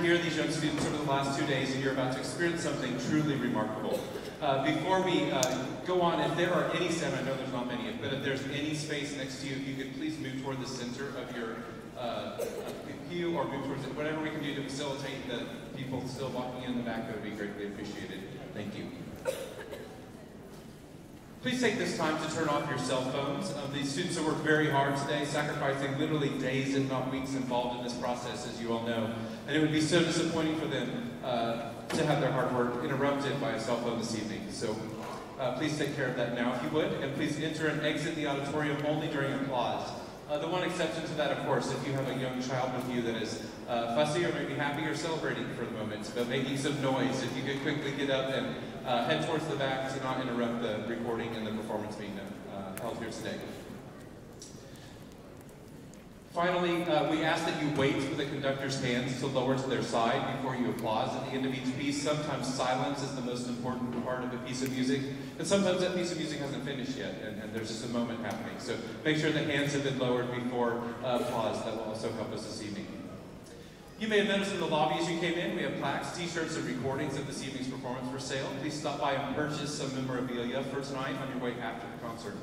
to hear these young students over the last two days, and you're about to experience something truly remarkable. Uh, before we uh, go on, if there are any, Sam, I know there's not many, but if there's any space next to you, if you could please move toward the center of your uh, pew or move towards it, whatever we can do to facilitate the people still walking in the back, that would be greatly appreciated. Thank you. Please take this time to turn off your cell phones. Um, these students have worked very hard today, sacrificing literally days, if not weeks, involved in this process, as you all know. And it would be so disappointing for them uh, to have their hard work interrupted by a cell phone this evening. So uh, please take care of that now, if you would. And please enter and exit the auditorium only during applause. Uh, the one exception to that, of course, if you have a young child with you that is uh, fussy or maybe happy or celebrating for the moment, but making some noise, if you could quickly get up and uh, head towards the back to not interrupt the recording and the performance being uh, held here today. Finally, uh, we ask that you wait for the conductor's hands to lower to their side before you applause at the end of each piece. Sometimes silence is the most important part of a piece of music, and sometimes that piece of music hasn't finished yet, and, and there's just a moment happening. So make sure the hands have been lowered before uh, applause. That will also help us this evening. You may have noticed in the lobby as you came in, we have plaques, t-shirts, and recordings of this evening's performance for sale. Please stop by and purchase some memorabilia for tonight on your way after the concert.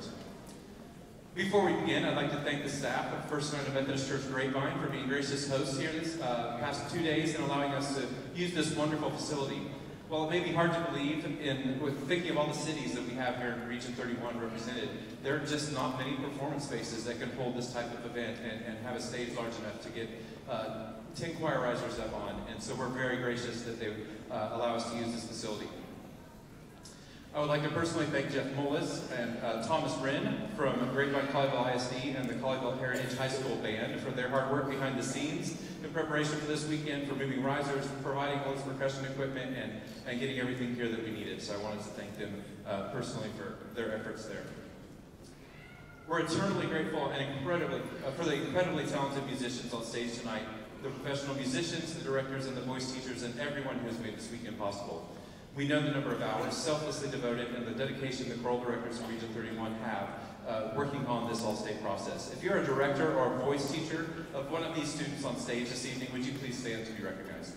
Before we begin, I'd like to thank the staff of First United Methodist Church Grapevine for being gracious hosts here these uh, past two days and allowing us to use this wonderful facility. While it may be hard to believe, in with thinking of all the cities that we have here in Region 31 represented, there are just not many performance spaces that can hold this type of event and, and have a stage large enough to get uh, 10 choir risers up on. And so we're very gracious that they uh, allow us to use this facility. I would like to personally thank Jeff Mullis and uh, Thomas Wren from Grapevine Colleyville ISD and the Colleyville Heritage High School Band for their hard work behind the scenes in preparation for this weekend, for moving risers, providing all this percussion equipment, and, and getting everything here that we needed. So I wanted to thank them uh, personally for their efforts there. We're eternally grateful and incredibly uh, for the incredibly talented musicians on stage tonight, the professional musicians, the directors, and the voice teachers, and everyone who has made this weekend possible. We know the number of hours selflessly devoted and the dedication the choral directors of Region 31 have uh, working on this all-state process. If you're a director or a voice teacher of one of these students on stage this evening, would you please stand to be recognized?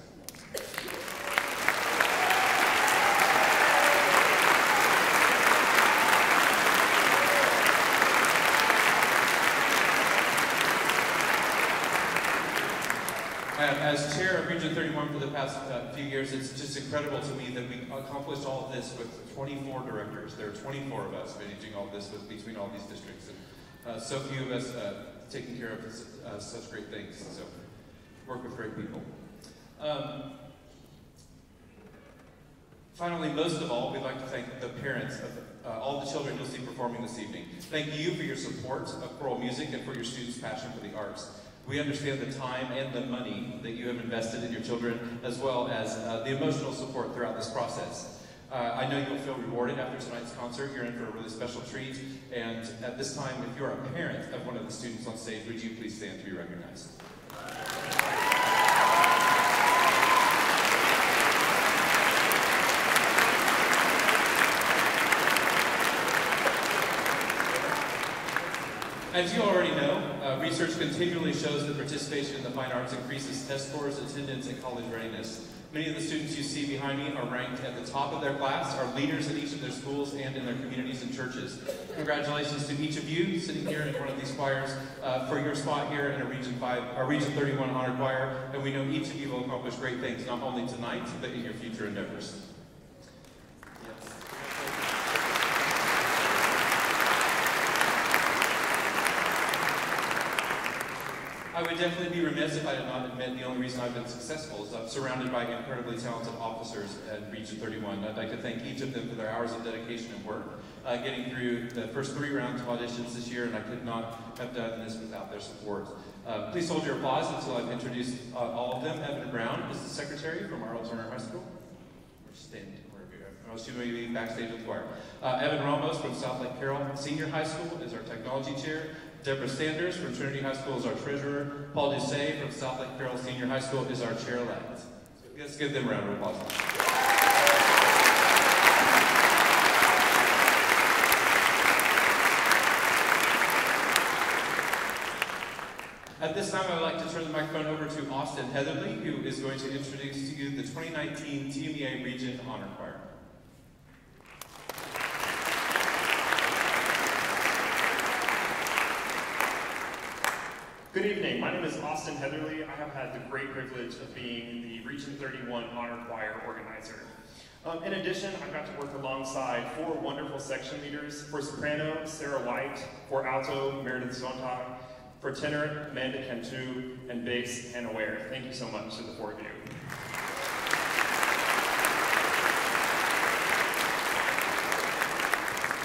As chair of Region 31 for the past uh, few years, it's just incredible to me that we accomplished all of this with 24 directors. There are 24 of us managing all this with, between all these districts. And uh, so few of us uh, taking care of uh, such great things. So work with great people. Um, finally, most of all, we'd like to thank the parents of uh, all the children you'll see performing this evening. Thank you for your support of choral music and for your students' passion for the arts. We understand the time and the money that you have invested in your children, as well as uh, the emotional support throughout this process. Uh, I know you'll feel rewarded after tonight's concert. You're in for a really special treat. And at this time, if you're a parent of one of the students on stage, would you please stand to be recognized? As you already know, uh, research continually shows that participation in the fine arts increases test scores, attendance, and college readiness. Many of the students you see behind me are ranked at the top of their class, are leaders in each of their schools and in their communities and churches. Congratulations to each of you sitting here in one of these choirs uh, for your spot here in a Region 5, our Region 31 Honor Choir, and we know each of you will accomplish great things, not only tonight, but in your future endeavors. I would definitely be remiss if I did not admit the only reason I've been successful is I'm surrounded by incredibly talented officers at Region 31. I'd like to thank each of them for their hours of dedication and work, uh, getting through the first three rounds of auditions this year, and I could not have done this without their support. Uh, please hold your applause until I've introduced uh, all of them. Evan Brown is the secretary from Arnold Turner High School. We're standing wherever you may be backstage with choir. Uh, Evan Ramos from Southlake Carroll Senior High School is our technology chair. Deborah Sanders from Trinity High School is our treasurer. Paul Doucet from Southlake Carroll Senior High School is our chair elect. So let's give them a round of applause. At this time, I would like to turn the microphone over to Austin Heatherly, who is going to introduce to you the 2019 TMEA Region Honor Choir. Good evening. My name is Austin Heatherly. I have had the great privilege of being the Region 31 Honor Choir organizer. Um, in addition, I've got to work alongside four wonderful section leaders. For soprano, Sarah White. For alto, Meredith Sontag. For tenor, Amanda Cantu. And bass, Hannah Ware. Thank you so much to the four of you.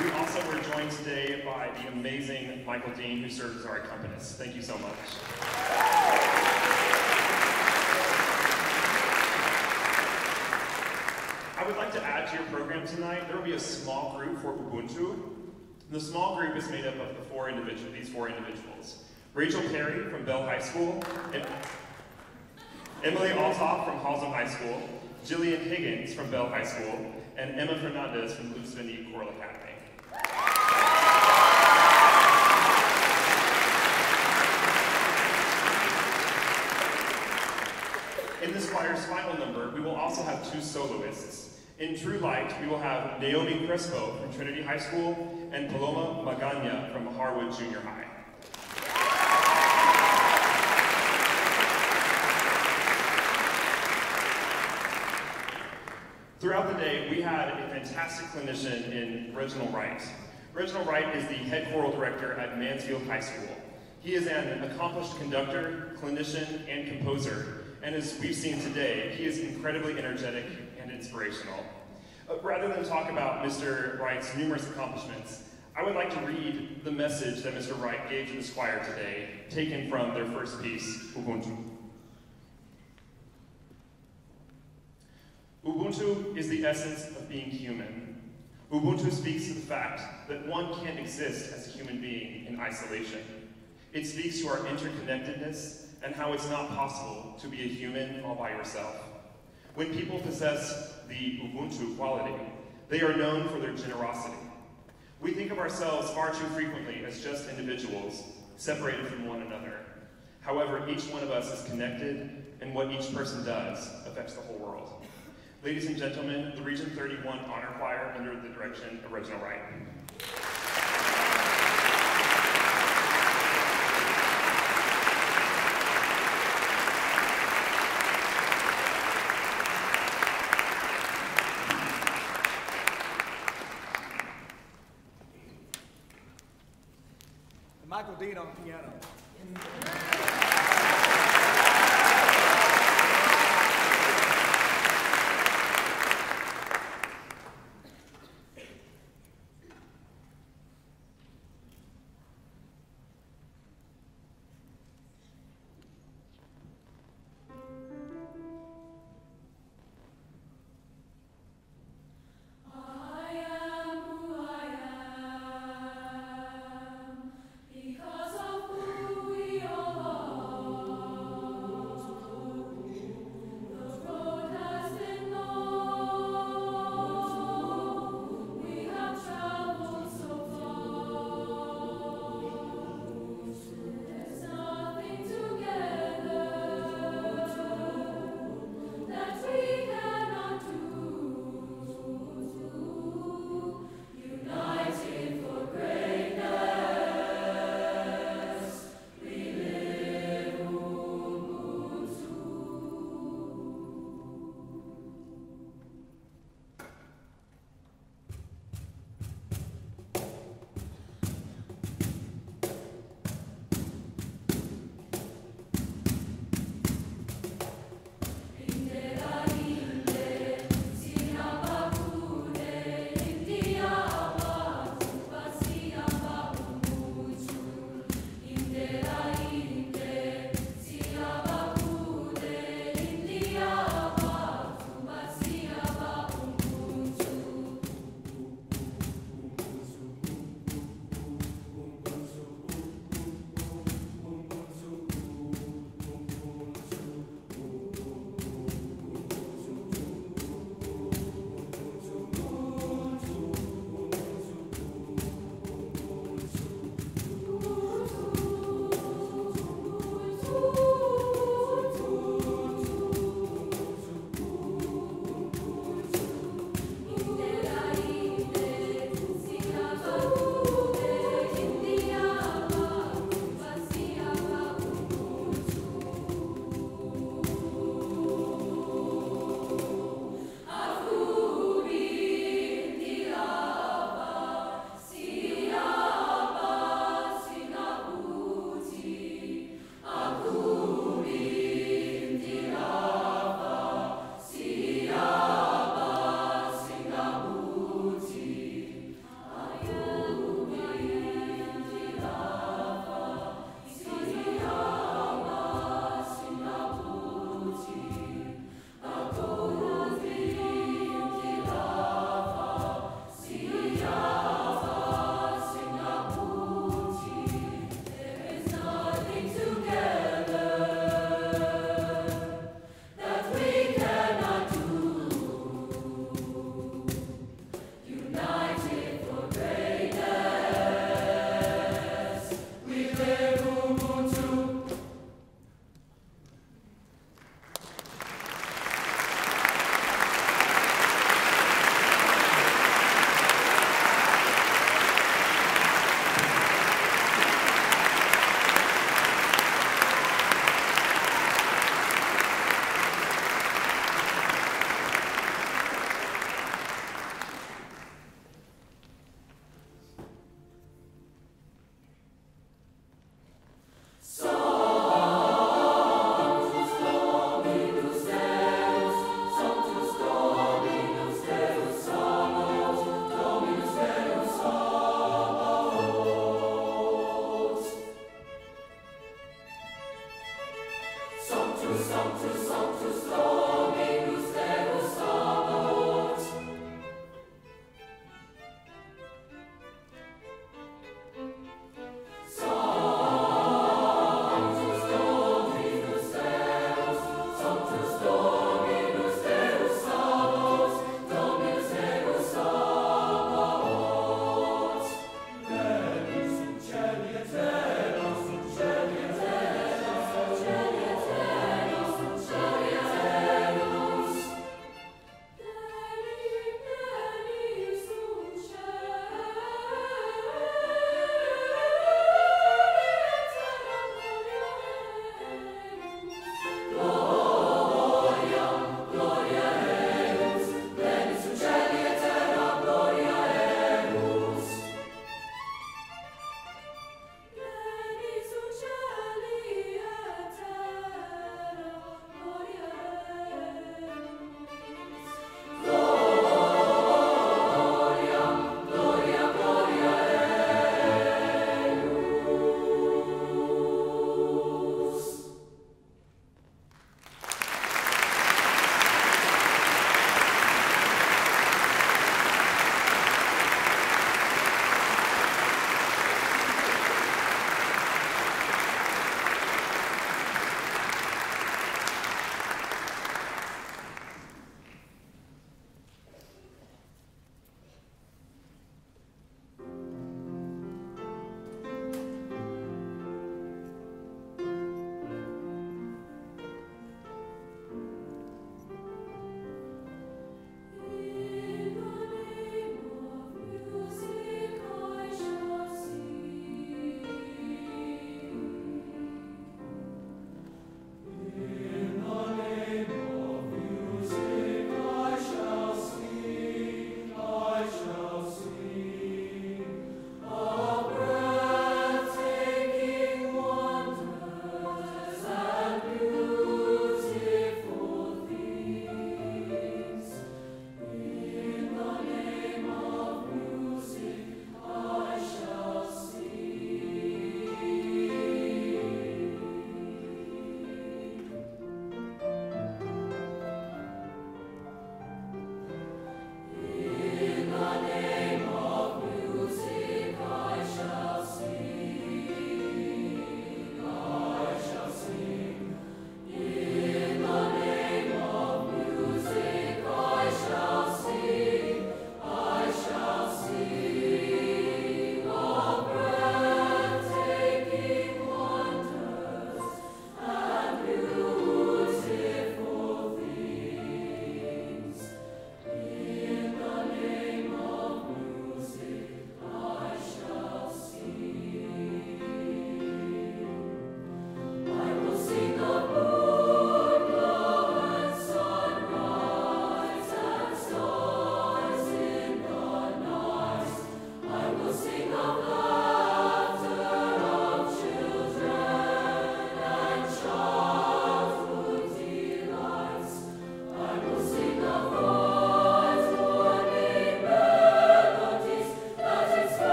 We also were joined today by the amazing Michael Dean, who serves as our accompanist. Thank you so much. I would like to add to your program tonight, there will be a small group for Ubuntu. The small group is made up of the four individuals, these four individuals. Rachel Perry from Bell High School, Emily Altoff from Halsam High School, Jillian Higgins from Bell High School, and Emma Fernandez from Luz Veni Choral Academy. In this choir's final number, we will also have two soloists. In True Light, we will have Naomi Crespo from Trinity High School and Paloma Magana from Harwood Junior High. Throughout the day, we had a fantastic clinician in Reginald Wright. Reginald Wright is the head choral director at Mansfield High School. He is an accomplished conductor, clinician, and composer, and as we've seen today, he is incredibly energetic and inspirational. Uh, rather than talk about Mr. Wright's numerous accomplishments, I would like to read the message that Mr. Wright gave to the choir today, taken from their first piece, Ubuntu. Ubuntu is the essence of being human. Ubuntu speaks to the fact that one can't exist as a human being in isolation. It speaks to our interconnectedness and how it's not possible to be a human all by yourself. When people possess the Ubuntu quality, they are known for their generosity. We think of ourselves far too frequently as just individuals, separated from one another. However, each one of us is connected, and what each person does affects the whole world. Ladies and gentlemen, the Region 31 Honor Choir under the direction of Reginald Wright. Michael Dean on piano.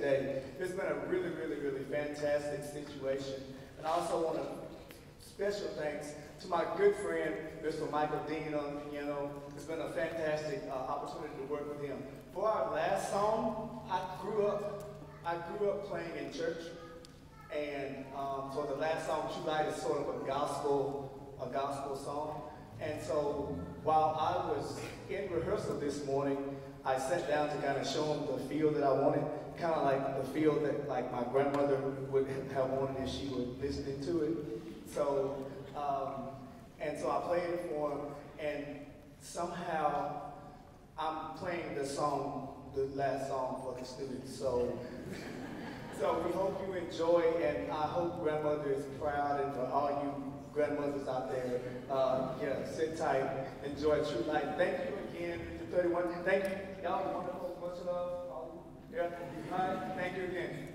Today. It's been a really, really, really fantastic situation. And I also want to special thanks to my good friend, Mr. Michael Dean on the piano. It's been a fantastic uh, opportunity to work with him. For our last song, I grew up, I grew up playing in church, and um, so the last song, True Light, is sort of a gospel, a gospel song. And so while I was in rehearsal this morning, I sat down to kind of show him the feel that I wanted, kind of like the feel that like my grandmother would have wanted if she was listening to it. So, um, and so I played it for him, and somehow I'm playing the song, the last song for the students. So, so we hope you enjoy, and I hope grandmother is proud, and for all you grandmothers out there, uh, yeah, sit tight, enjoy True Light. Thank you again, Mr. 31. Thank you, y'all, wonderful, much love. Yeah, right, thank you again.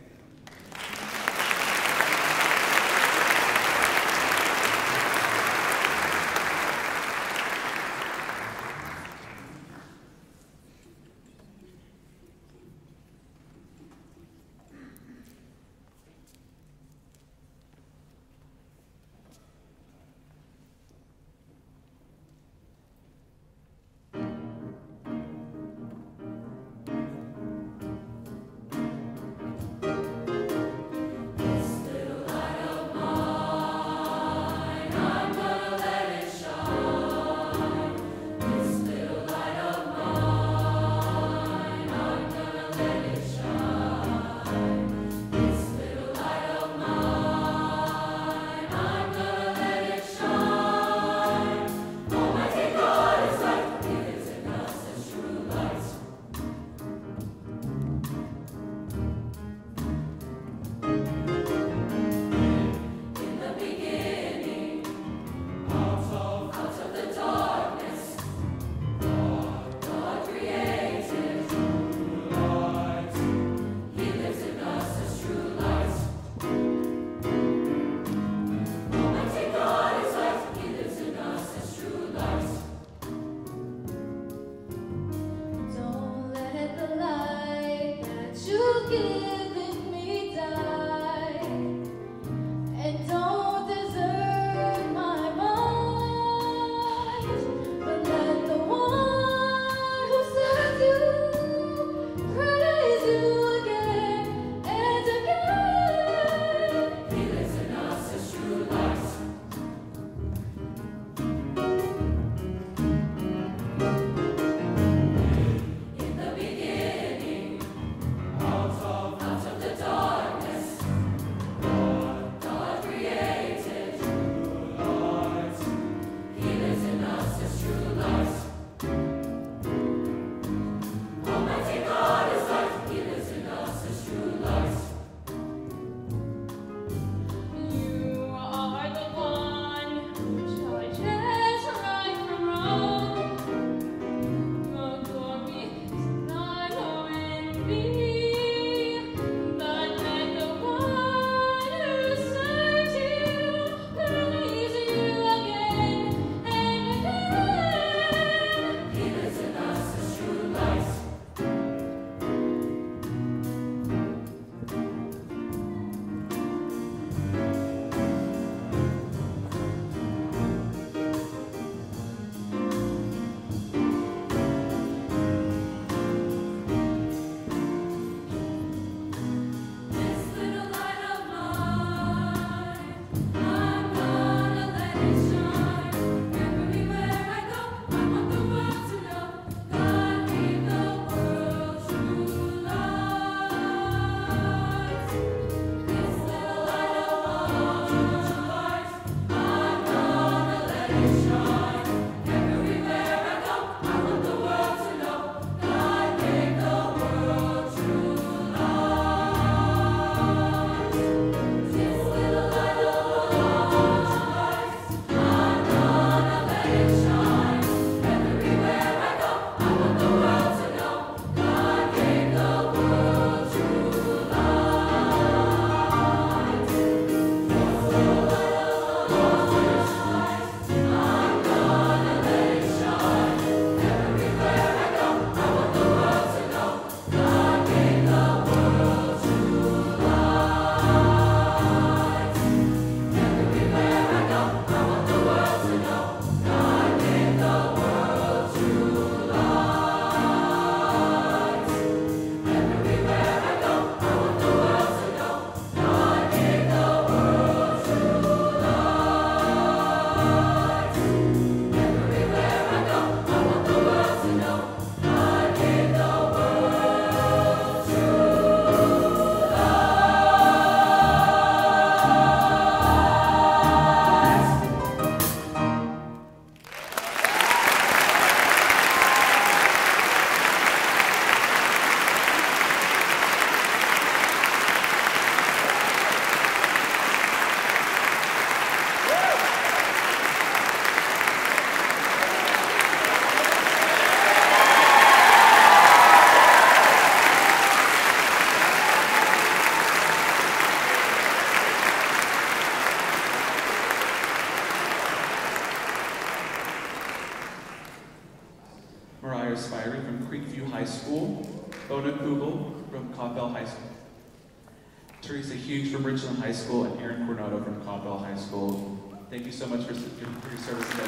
Thank you so much for, for your service and.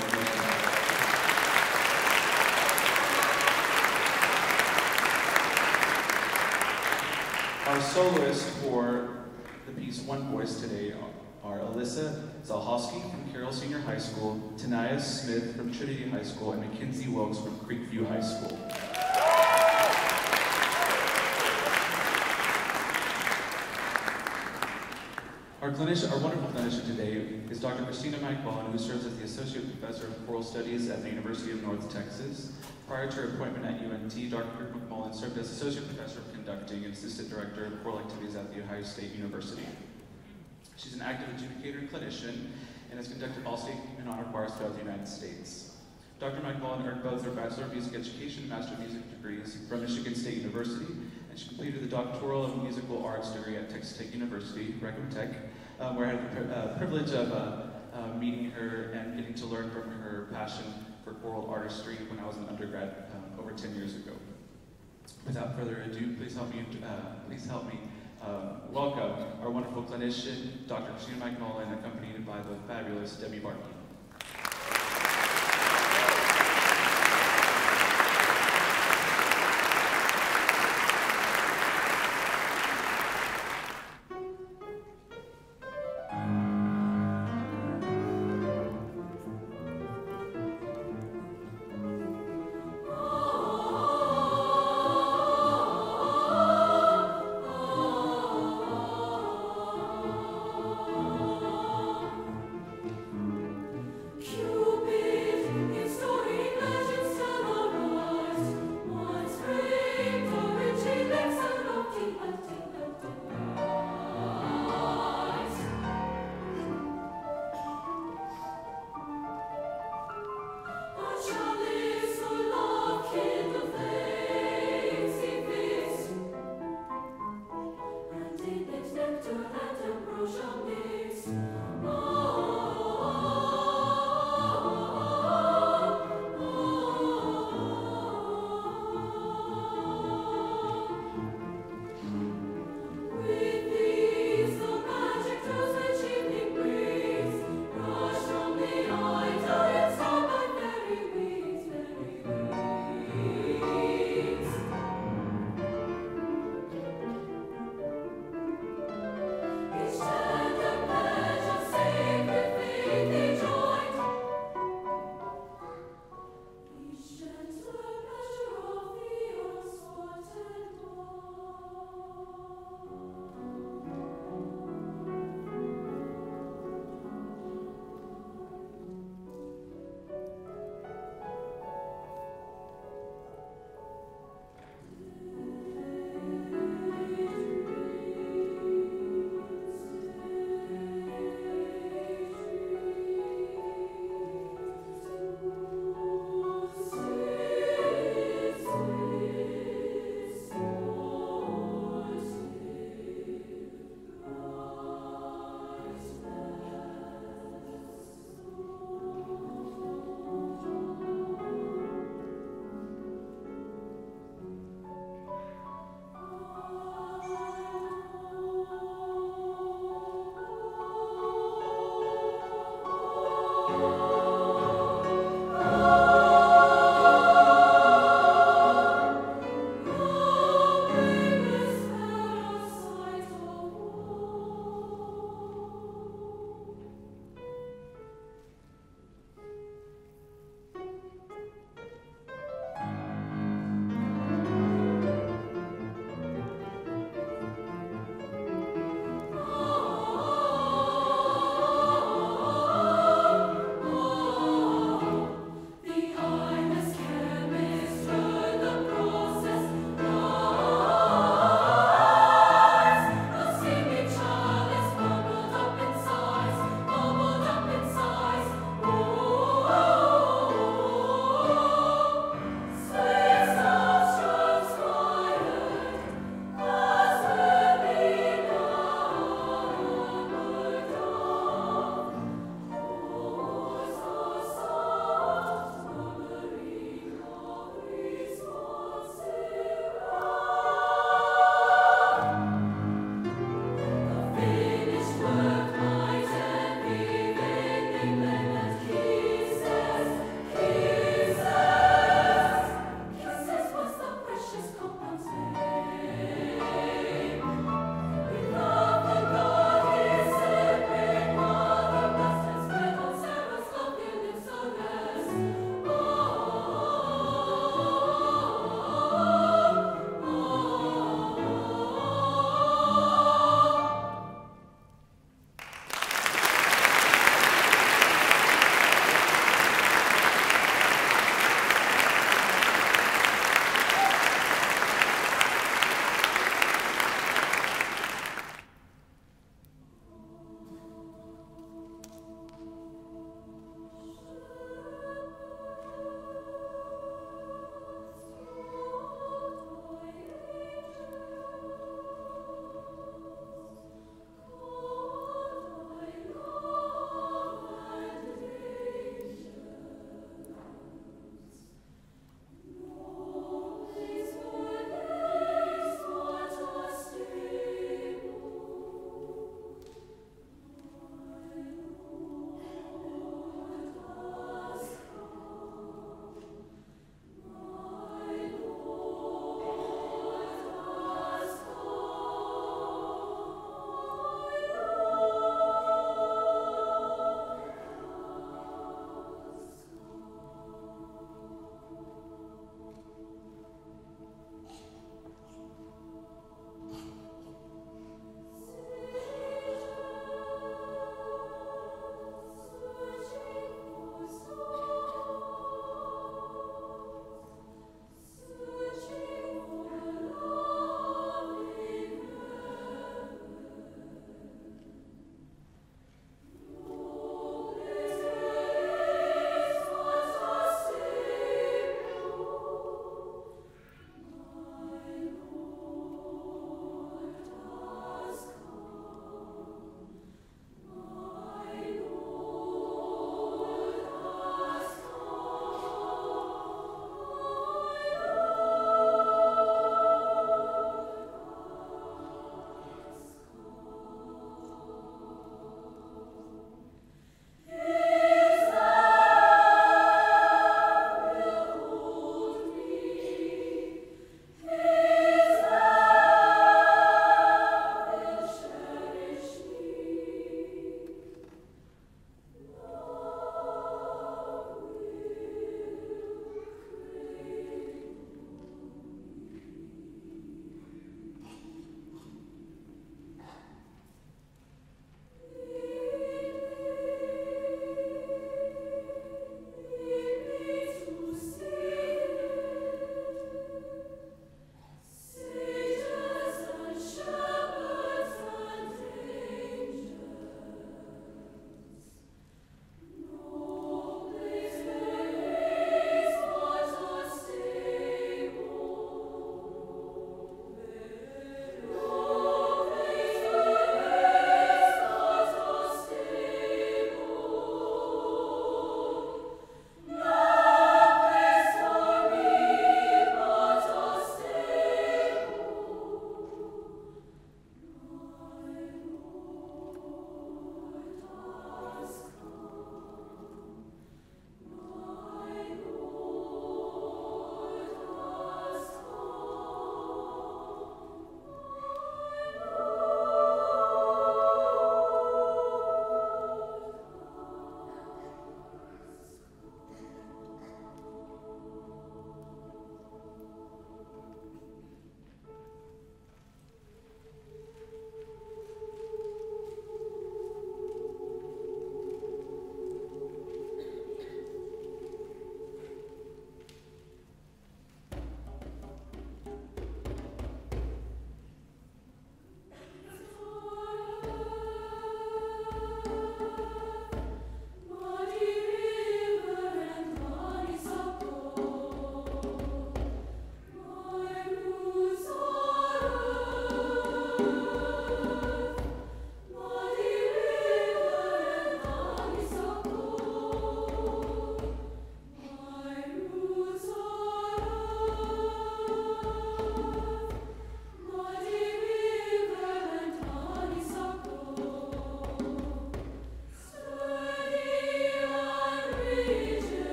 Our soloists for the piece One Voice today are Alyssa Zalhowski from Carroll Senior High School, Tanaya Smith from Trinity High School, and Mackenzie Wilkes from Creekview High School. Our clinician, our wonderful clinician today is Dr. Kristina MacMullen, who serves as the Associate Professor of Choral Studies at the University of North Texas. Prior to her appointment at UNT, Dr. MacMullen served as Associate Professor of Conducting and Assistant Director of Choral Activities at The Ohio State University. She's an active adjudicator and clinician and has conducted all state and honor choirs throughout the United States. Dr. MacMullen earned both her Bachelor of Music Education and Master of Music degrees from Michigan State University, and she completed the Doctoral of Musical Arts degree at Texas Tech University, Wreck 'Em Tech, um, where I had the uh, privilege of uh, uh, meeting her and getting to learn from her passion for choral artistry when I was an undergrad um, over 10 years ago. Without further ado, please help me, uh, please help me uh, welcome our wonderful clinician, Dr. Kristina MacMullen, accompanied by the fabulous Debbie Barkey.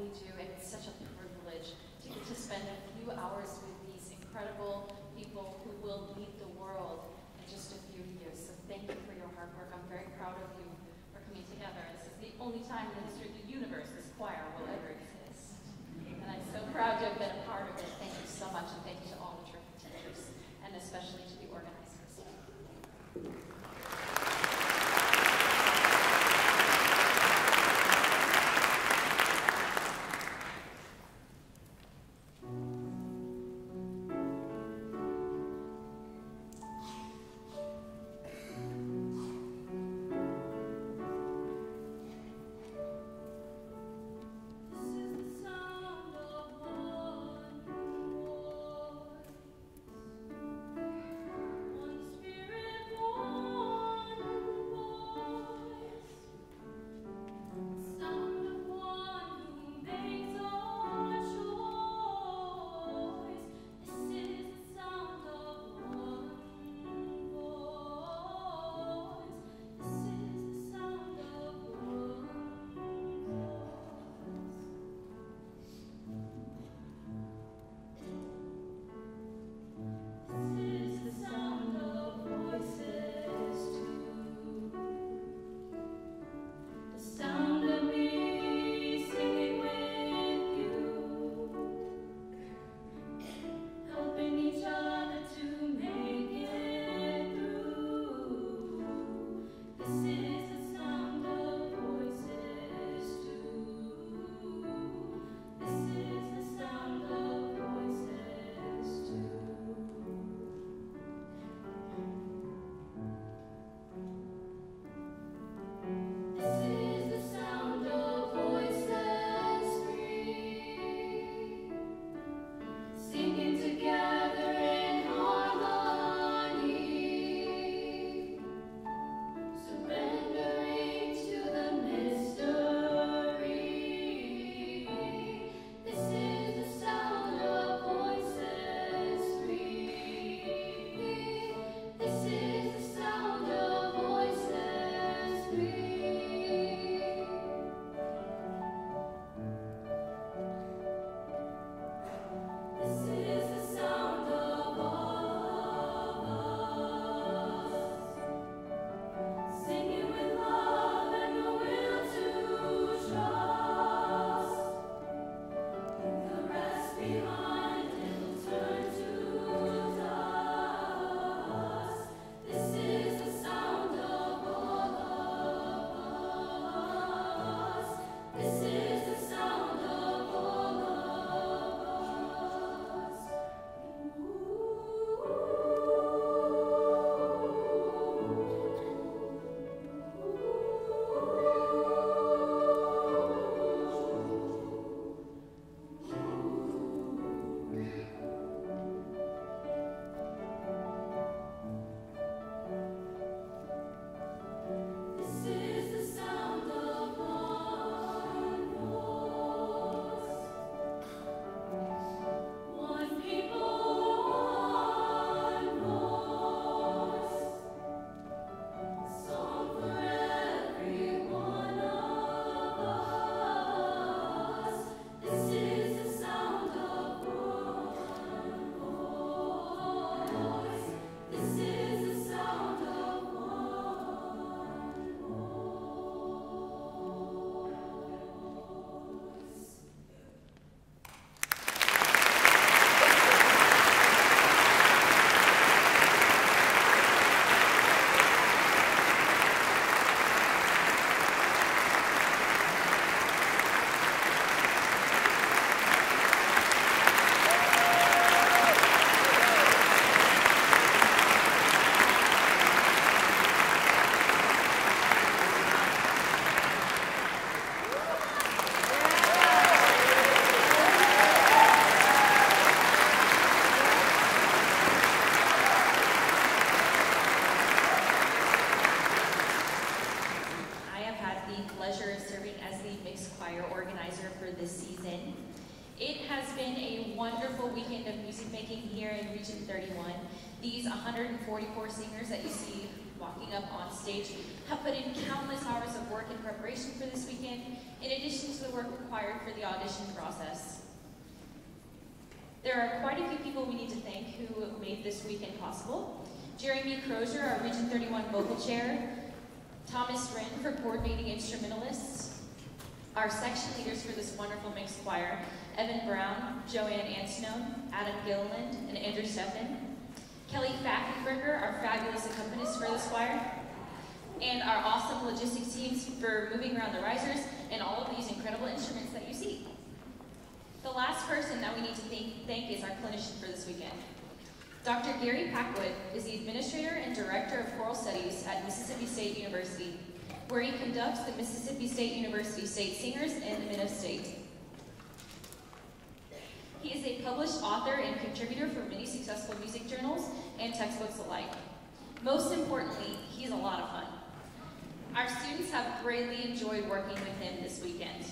We do, 144 singers that you see walking up on stage have put in countless hours of work in preparation for this weekend, in addition to the work required for the audition process. There are quite a few people we need to thank who made this weekend possible. Jeremy Crozier, our Region 31 vocal chair, Thomas Wren for coordinating instrumentalists, our section leaders for this wonderful mixed choir, Evan Brown, Joanne Anstone, Adam Gilliland, and Andrew Steffen, Kelly Pfaffenberger, our fabulous accompanist for this choir, and our awesome logistics teams for moving around the risers and all of these incredible instruments that you see. The last person that we need to thank, thank is our clinician for this weekend. Dr. Gary Packwood is the administrator and director of choral studies at Mississippi State University, where he conducts the Mississippi State University State Singers and the Men of State. He is a published author and contributor for many successful music journals and textbooks alike. Most importantly, he's a lot of fun. Our students have greatly enjoyed working with him this weekend.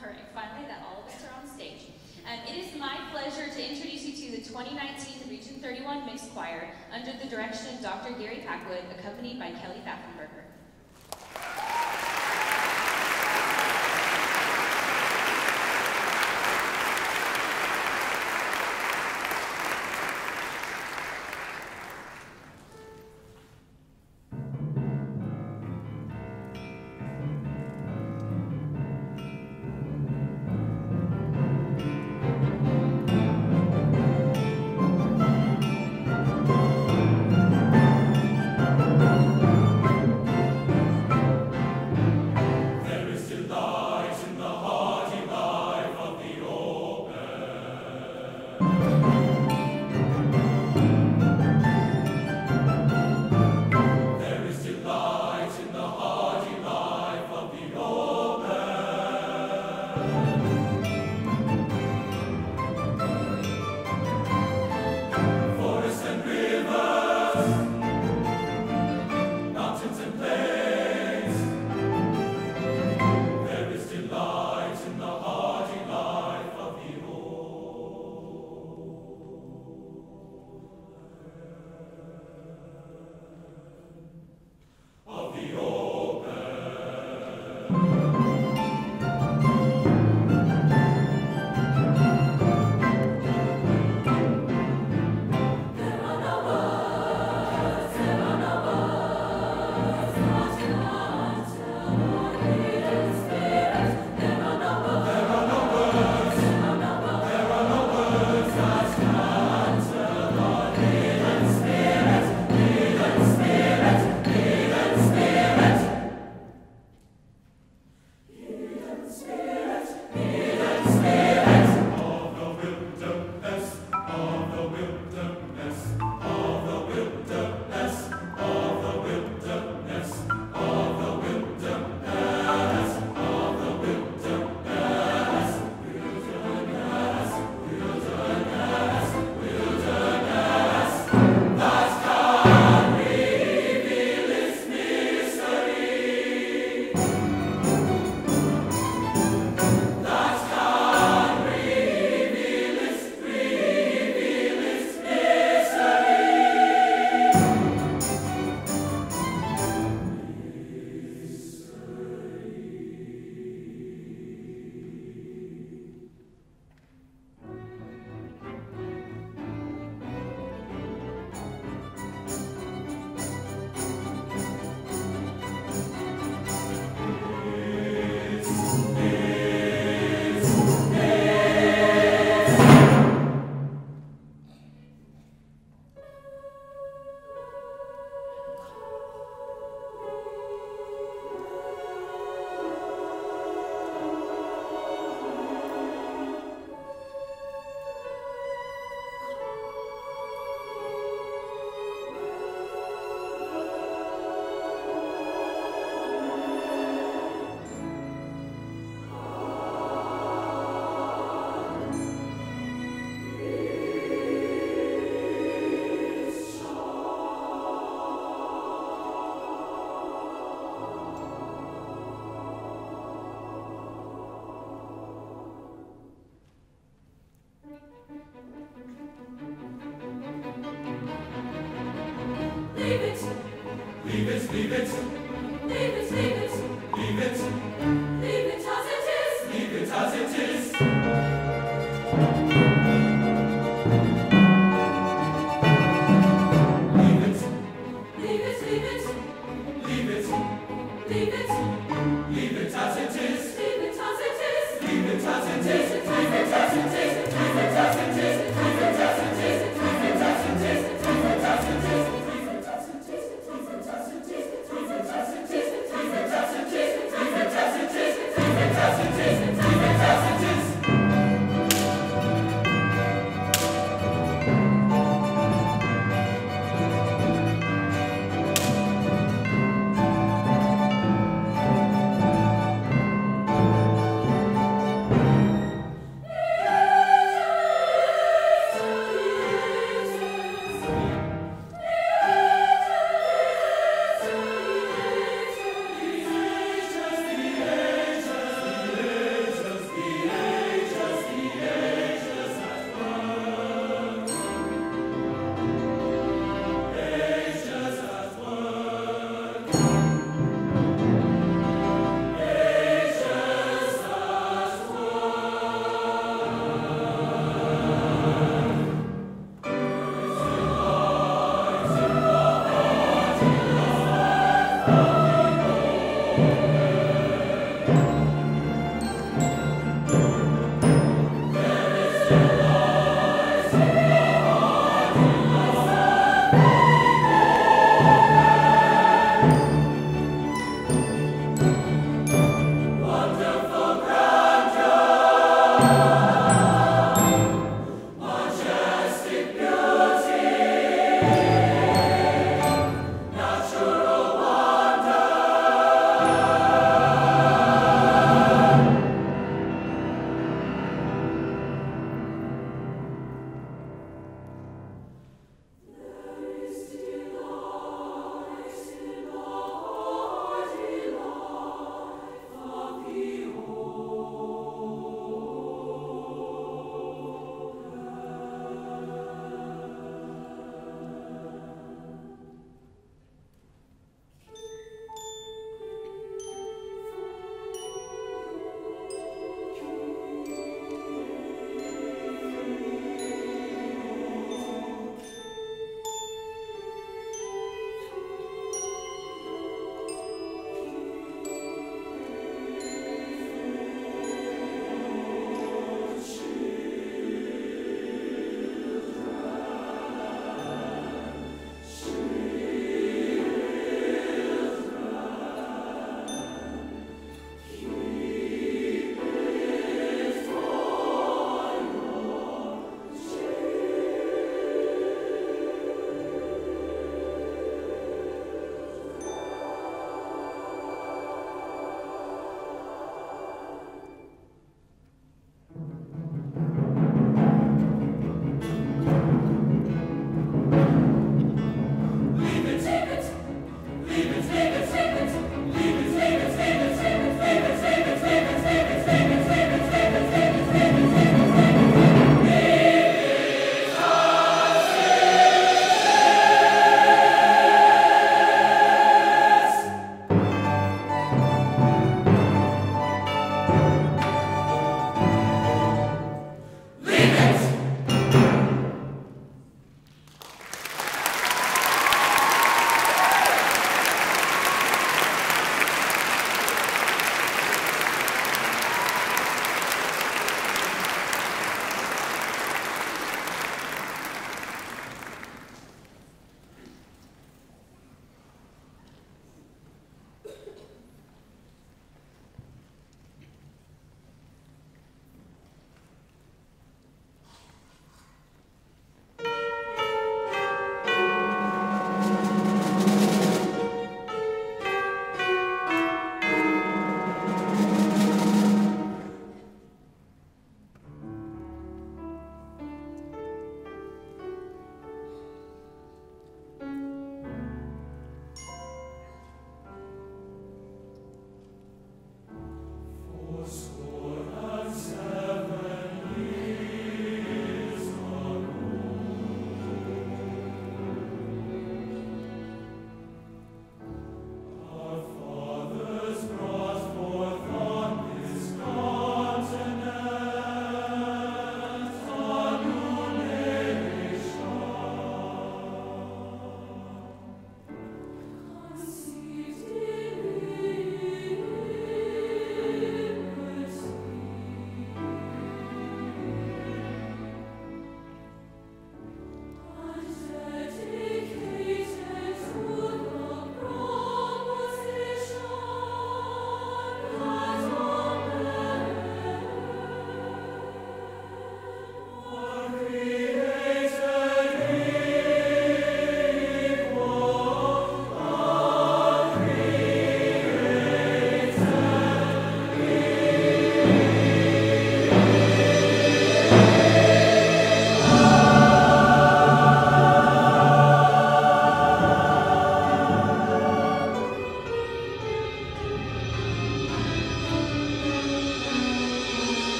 All right, finally that all of us are on stage. Um, it is my pleasure to introduce you to the 2019 Region 31 Mixed Choir under the direction of Dr. Gary Packwood, accompanied by Kelly Pfaffenberger.